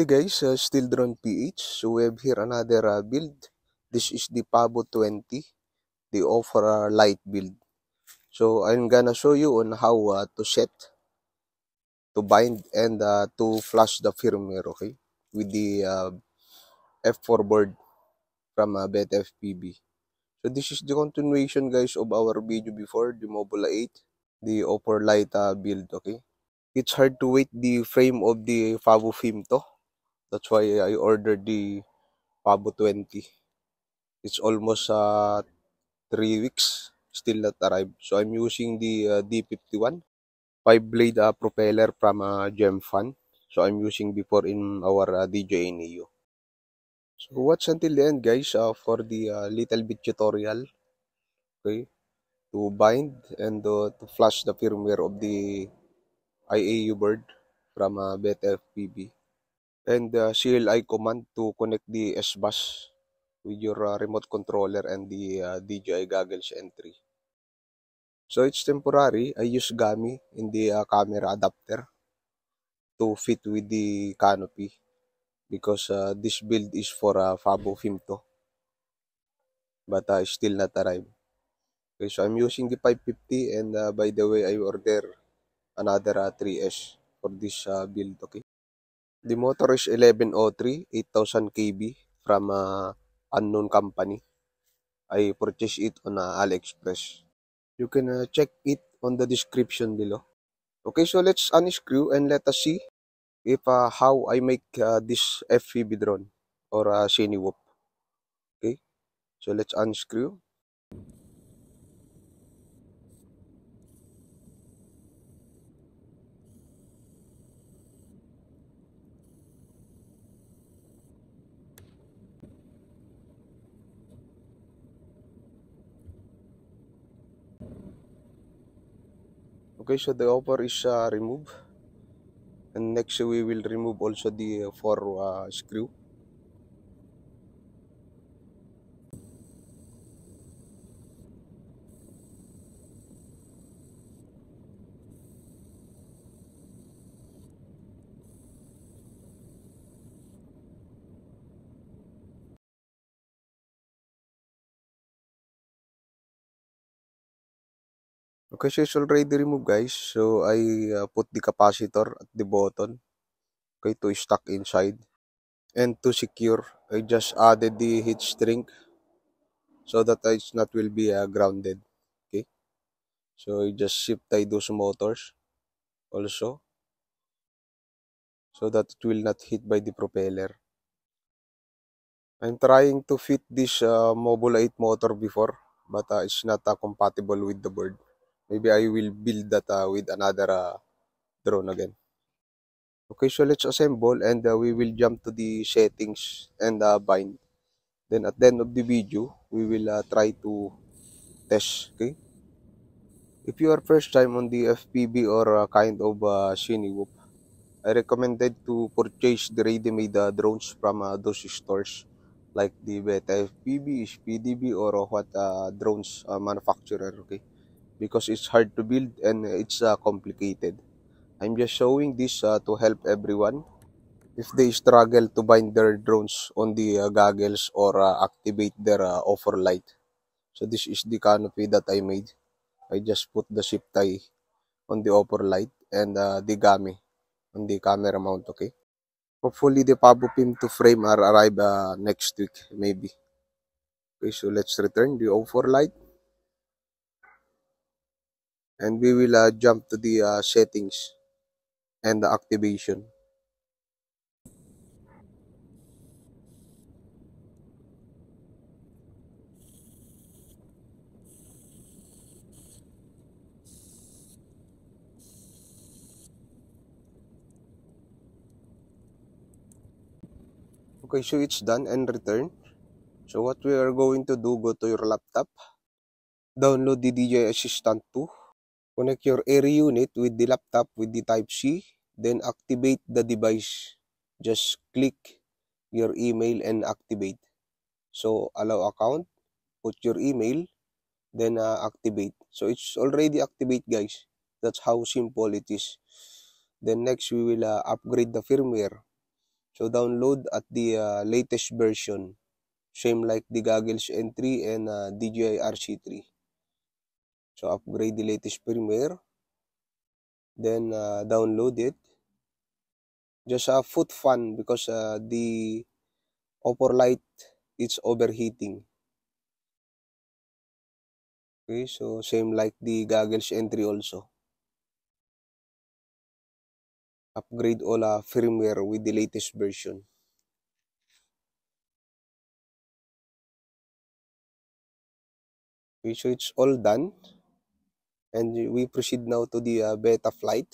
Day guys, uh, still Drone PH. So we have here another uh, build. This is the Pabo 20, the offer light build. So I'm gonna show you on how uh, to set, to bind, and uh, to flash the firmware, okay? With the uh, F4 board from uh, BetFPB. So this is the continuation guys of our video before, the Mobile 8, the offer light uh, build, okay? It's hard to wait the frame of the Fabo film to. That's why I ordered the Pabo 20. It's almost uh, three weeks still not arrived. So I'm using the uh, D51 five blade uh, propeller from uh, Gemfan. So I'm using before in our uh, DJI Neo. So watch until the end guys uh, for the uh, little bit tutorial. Okay, to bind and uh, to flash the firmware of the IAU bird from uh, BetFPB and the CLI command to connect the S-Bus with your uh, remote controller and the uh, DJI goggles entry. So it's temporary. I use Gami in the uh, camera adapter to fit with the canopy because uh, this build is for uh, Fabo Fimto but uh, still not arrived. Okay, so I'm using the 550 and uh, by the way I order another uh, 3S for this uh, build okay. The motor is 1103 8000 kb from uh, unknown company. I purchased it on uh, AliExpress. You can uh, check it on the description below. Okay, so let's unscrew and let us see if uh, how I make uh, this FPV drone or uh, Cinewhoop. Okay, so let's unscrew. Okay, so the upper is uh, removed. And next we will remove also the uh, four uh, screw. Okay, so it's already removed guys. So I uh, put the capacitor at the bottom. Okay, to stuck inside. And to secure, I just added the heat string so that it's not will be uh, grounded. Okay, so I just shift tie those motors also so that it will not hit by the propeller. I'm trying to fit this uh, Mobile 8 motor before but uh, it's not uh, compatible with the bird. Maybe I will build that uh, with another uh, drone again. Okay, so let's assemble and uh, we will jump to the settings and uh, bind. Then at the end of the video, we will uh, try to test, okay? If you are first time on the FPV or uh, kind of uh, Cinewhoop, I recommended to purchase the ready-made uh, drones from uh, those stores like the Beta FPV, SPDB, or what uh, drones uh, manufacturer, okay? Because it's hard to build and it's uh, complicated. I'm just showing this uh, to help everyone if they struggle to bind their drones on the uh, goggles or uh, activate their uh, offer light. So this is the canopy that I made. I just put the zip tie on the offer light and uh, the gami on the camera mount, okay? Hopefully the Pabo Pim to frame are arrive next week, maybe. Okay, so let's return the offer light and we will uh, jump to the uh, settings and the activation. Okay, so it's done and returned. So what we are going to do, go to your laptop, download the DJ Assistant 2, Connect your air unit with the laptop with the Type-C, then activate the device. Just click your email and activate. So, allow account, put your email, then uh, activate. So, it's already activate guys. That's how simple it is. Then next, we will uh, upgrade the firmware. So download at the uh, latest version. Same like the Goggles N3 and uh, DJI RC3. So upgrade the latest firmware. Then uh, download it. Just a uh, foot fan because uh, the upper light is overheating. Okay, so same like the Goggles N3 also. upgrade all uh, firmware with the latest version. Okay, so it's all done. And we proceed now to the uh, beta flight.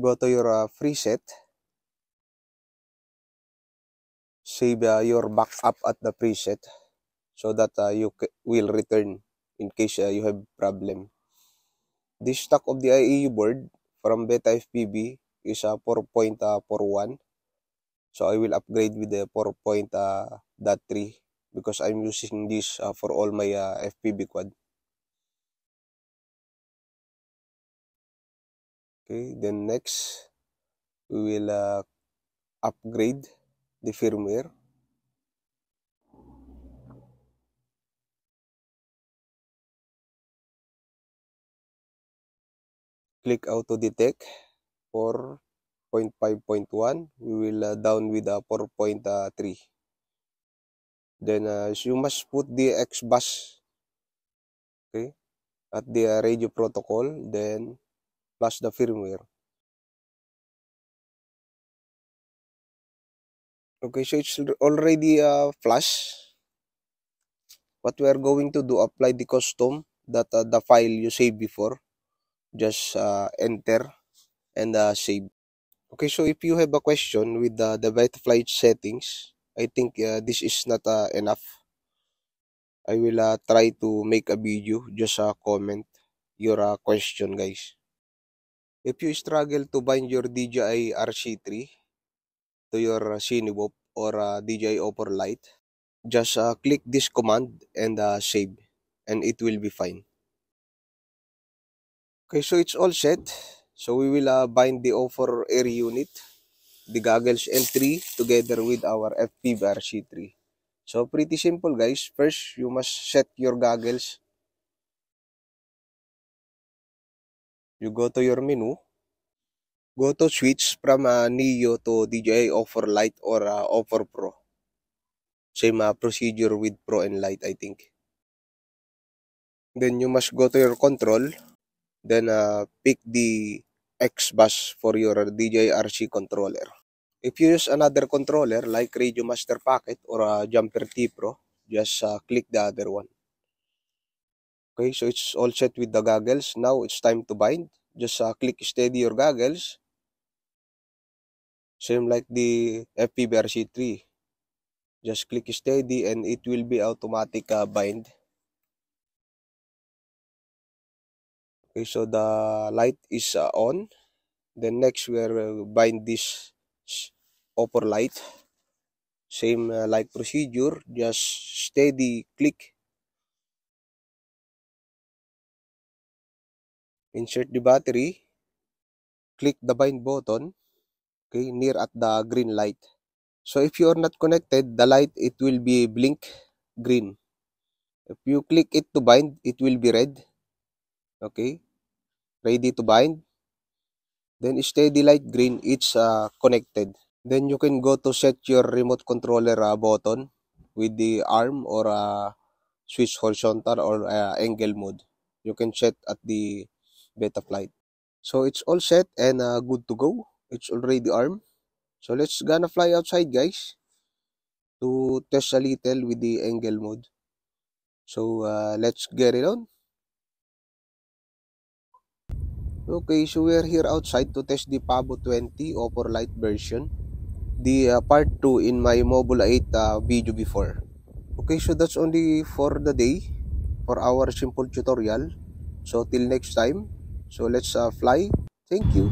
Go to your uh, preset. Save uh, your backup at the preset so that uh, you will return in case uh, you have problem. This stock of the IAU board from Beta FPV is uh, 4.41. So I will upgrade with the 4.3 because I'm using this uh, for all my uh, FPV quad. Okay, then next we will uh, upgrade the firmware. Click auto detect 4.5.1 we will uh, down with uh, 4.3 then uh, you must put the X bus okay at the uh, radio protocol then plus the firmware okay so it's already uh, flash what we are going to do apply the custom that uh, the file you saved before just uh, enter and uh, save. Okay, so if you have a question with uh, the flight settings, I think uh, this is not uh, enough. I will uh, try to make a video, just uh, comment your uh, question guys. If you struggle to bind your DJI RC3 to your uh, Cinewop or uh, DJI Opera Lite, just uh, click this command and uh, save and it will be fine. Okay, so it's all set. So we will uh, bind the offer air unit, the goggles N3 together with our FPV RC3. So pretty simple guys. First, you must set your goggles. You go to your menu. Go to switch from uh, Neo to DJI Offer Lite or uh, Offer Pro. Same uh, procedure with Pro and Lite I think. Then you must go to your control then uh, pick the X bus for your DJI RC controller. If you use another controller like Radio Master Pocket or uh, Jumper T Pro, just uh, click the other one. Okay, so it's all set with the goggles. Now it's time to bind. Just uh, click steady your goggles. Same like the FPV RC3. Just click steady and it will be automatic uh, bind. Okay, so the light is uh, on. Then next we are uh, bind this upper light. Same uh, like procedure, just steady click. Insert the battery. Click the bind button. Okay, near at the green light. So if you are not connected, the light it will be blink green. If you click it to bind, it will be red. Okay ready to bind. Then steady light green, it's uh, connected. Then you can go to set your remote controller uh, button with the arm or uh, switch horizontal or uh, angle mode. You can set at the beta flight. So it's all set and uh, good to go. It's already armed. So let's gonna fly outside guys to test a little with the angle mode. So uh, let's get it on. Okay, so we are here outside to test the Pavo 20 Oppo Lite version. The uh, part 2 in my Mobile 8 uh, video before. Okay, so that's only for the day for our simple tutorial. So till next time. So let's uh, fly. Thank you.